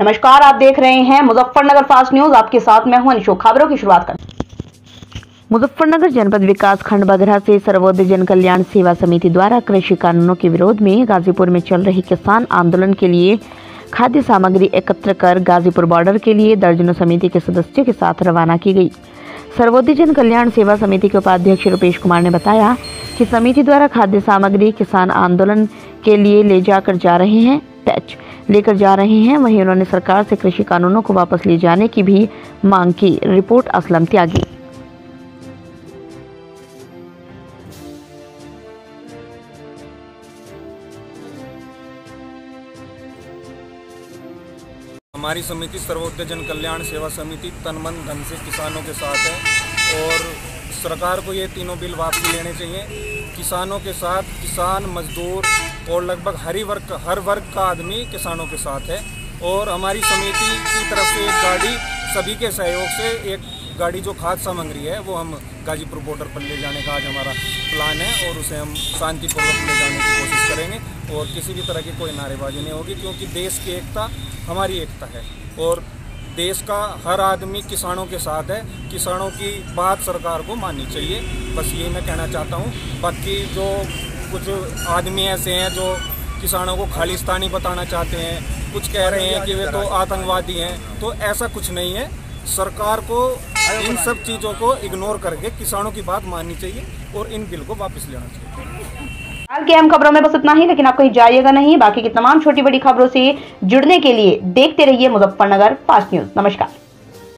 नमस्कार, आप देख रहे हैं मुजफ्फरनगर फास्ट न्यूज़। आपके साथ मैं हूँ अनिशो। खबरों की शुरुआत कर मुजफ्फरनगर जनपद विकास खंड बगरा से सर्वोदय जन कल्याण सेवा समिति द्वारा कृषि कानूनों के विरोध में गाजीपुर में चल रही किसान आंदोलन के लिए खाद्य सामग्री एकत्र कर गाजीपुर बॉर्डर के लिए दर्जनों समिति के सदस्यों के साथ रवाना की गई। सर्वोदय जन कल्याण सेवा समिति के उपाध्यक्ष रुपेश कुमार ने बताया कि समिति द्वारा खाद्य सामग्री किसान आंदोलन के लिए ले जाकर जा रहे हैं। लेकर जा रहे हैं। वहीं उन्होंने सरकार से कृषि कानूनों को वापस ले जाने की भी मांग की। रिपोर्ट असलम त्यागी। हमारी समिति सर्वोदय जन कल्याण सेवा समिति तन मन धन से किसानों के साथ है और सरकार को ये तीनों बिल वापसी लेने चाहिए। किसानों के साथ, किसान, मजदूर और लगभग हरी वर्ग हर वर्ग का आदमी किसानों के साथ है। और हमारी समिति की तरफ़ से एक गाड़ी, सभी के सहयोग से एक गाड़ी जो खाद्य सामग्री है, वो हम गाजीपुर बॉर्डर पर ले जाने का आज हमारा प्लान है और उसे हम शांतिपूर्वक ले जाने की कोशिश करेंगे। और किसी भी तरह की कोई नारेबाजी नहीं होगी, क्योंकि देश की एकता, हमारी एकता है। और देश का हर आदमी किसानों के साथ है। किसानों की बात सरकार को माननी चाहिए। बस ये मैं कहना चाहता हूँ। बाकी जो कुछ आदमी ऐसे हैं जो किसानों को खालिस्तानी बताना चाहते हैं, कुछ कह रहे हैं कि वे तो आतंकवादी हैं तो ऐसा कुछ नहीं है। सरकार को इन सब चीज़ों को इग्नोर करके किसानों की बात माननी चाहिए और इन बिल को वापस लेना चाहिए। हाल के अहम खबरों में बस इतना ही लेकिन आप कहीं जाइएगा नहीं। बाकी की तमाम छोटी बड़ी खबरों से जुड़ने के लिए देखते रहिए मुजफ्फरनगर फास्ट न्यूज़। नमस्कार।